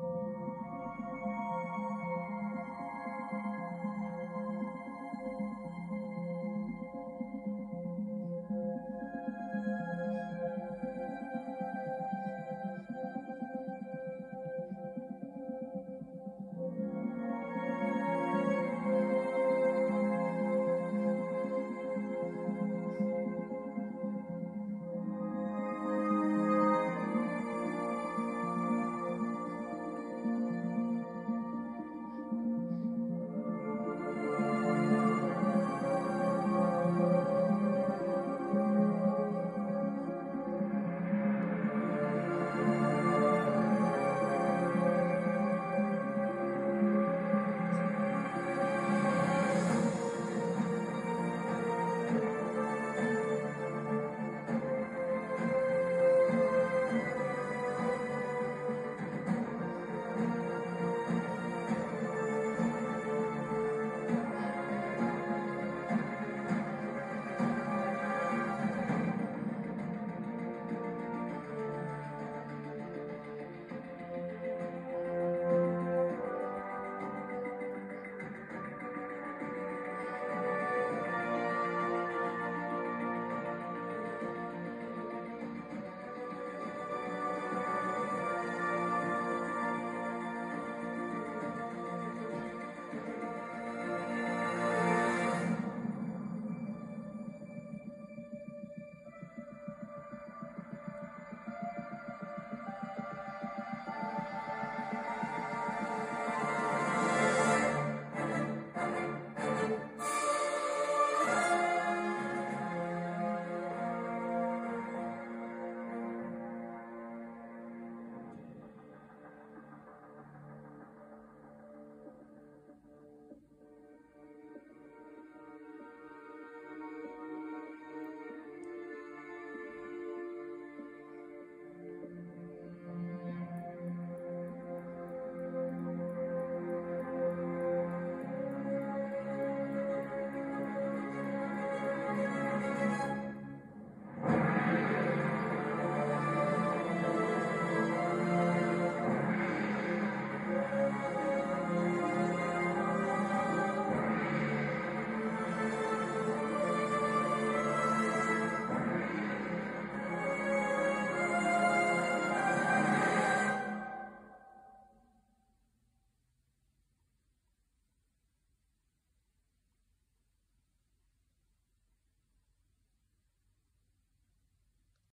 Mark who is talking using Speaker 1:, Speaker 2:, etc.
Speaker 1: フフフ。